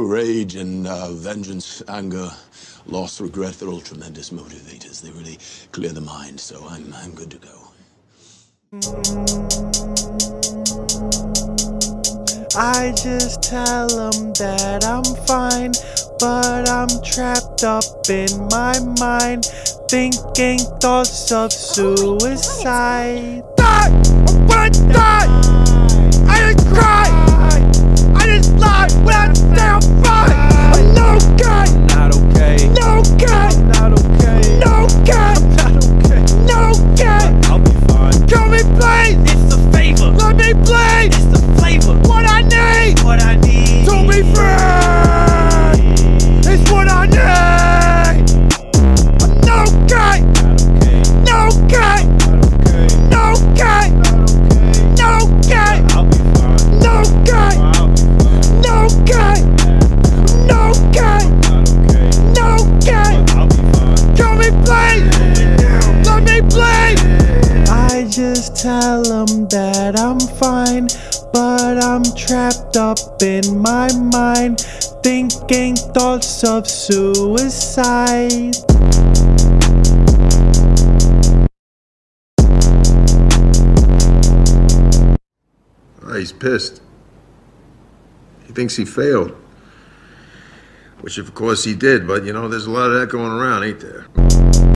Rage and uh, vengeance, anger, loss, regret, they're all tremendous motivators. They really clear the mind, so I'm, I'm good to go. I just tell them that I'm fine, but I'm trapped up in my mind, thinking thoughts of suicide. Die! I wanna die! Just tell them that I'm fine, but I'm trapped up in my mind, thinking thoughts of suicide. Oh, he's pissed. He thinks he failed. Which, of course, he did, but you know, there's a lot of that going around, ain't there?